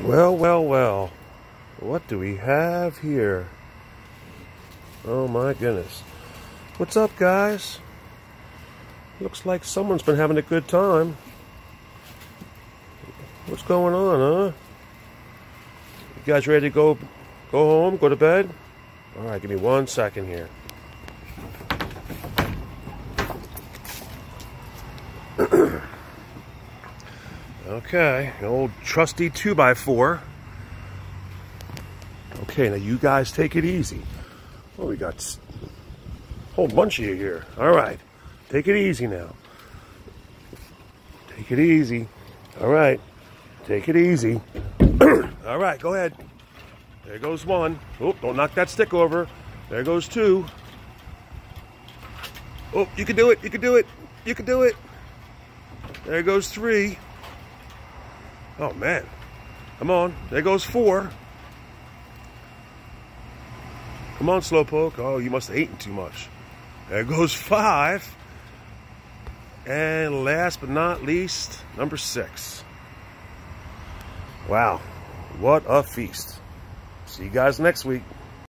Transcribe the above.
Well, well, well. What do we have here? Oh my goodness. What's up, guys? Looks like someone's been having a good time. What's going on, huh? You guys ready to go go home, go to bed? All right, give me one second here. okay, old trusty 2x4. Okay, now you guys take it easy. Oh, we got a whole bunch of you here. All right, take it easy now. Take it easy. All right, take it easy. All right, go ahead. There goes one. Oh, don't knock that stick over. There goes two. Oh, you can do it. You can do it. You can do it. There goes three. Oh, man. Come on. There goes four. Come on, Slowpoke. Oh, you must have eaten too much. There goes five. And last but not least, number six. Wow. What a feast. See you guys next week.